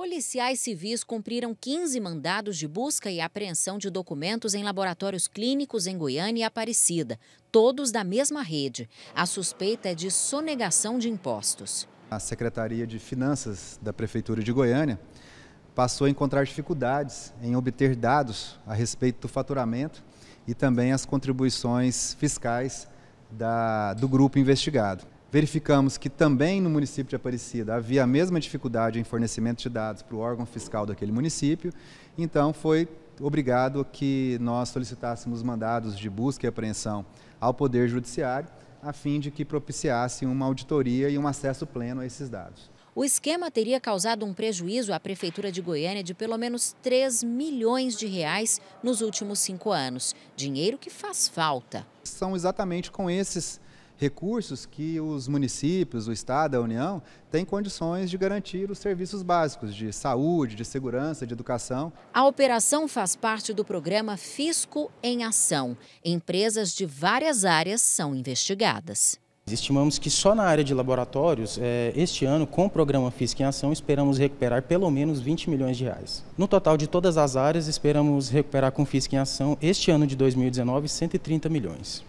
Policiais civis cumpriram 15 mandados de busca e apreensão de documentos em laboratórios clínicos em Goiânia e Aparecida, todos da mesma rede. A suspeita é de sonegação de impostos. A Secretaria de Finanças da Prefeitura de Goiânia passou a encontrar dificuldades em obter dados a respeito do faturamento e também as contribuições fiscais da, do grupo investigado. Verificamos que também no município de Aparecida havia a mesma dificuldade em fornecimento de dados para o órgão fiscal daquele município, então foi obrigado que nós solicitássemos mandados de busca e apreensão ao Poder Judiciário, a fim de que propiciasse uma auditoria e um acesso pleno a esses dados. O esquema teria causado um prejuízo à Prefeitura de Goiânia de pelo menos 3 milhões de reais nos últimos cinco anos. Dinheiro que faz falta. São exatamente com esses recursos que os municípios, o Estado, a União, têm condições de garantir os serviços básicos de saúde, de segurança, de educação. A operação faz parte do programa Fisco em Ação. Empresas de várias áreas são investigadas. Estimamos que só na área de laboratórios, é, este ano, com o programa Fisco em Ação, esperamos recuperar pelo menos 20 milhões de reais. No total de todas as áreas, esperamos recuperar com Fisco em Ação, este ano de 2019, 130 milhões.